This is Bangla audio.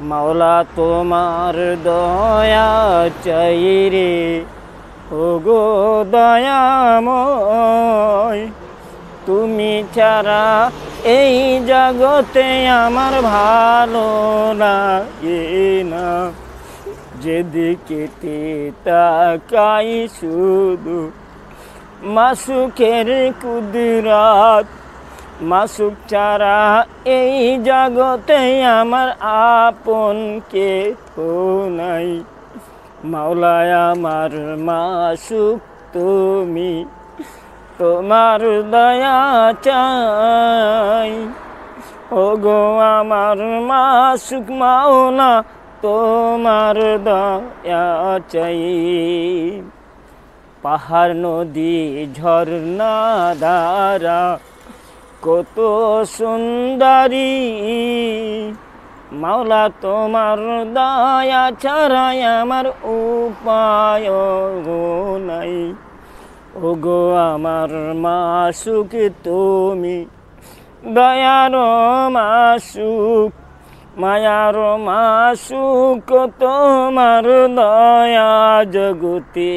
মাওলা তোমার দয়া চাই রে। ও গো দয়াময়, তুমি ছাড়া এই জগতে আমার ভালো লাগে না। যেদিকে তাকাই শুধু মাসুকের কুদরাত মাসুক ছাড়া এই জগতে আমার আপন কে নাই। মাওলায় আমার মাসুক তুমি, তোমার দয়া চাই। ও গো আমার মাসুক মাওলা, তোমার দয়া চাই। পাহাড়, নদী, ঝর্ণা দ্বারা কত সুন্দরী। মাওলা, তোমার দয়া ছাড়াই আমার উপায় গো নাই। ও গো আমার মাসুক তুমি, দয়ার মাসুক, মায়ার মাসুক, তোমার দয়া জগতে।